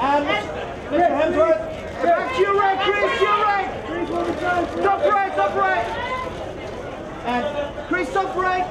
And Mr. Hemsworth. Right, Chris, right. Right, right. And Chris, top right.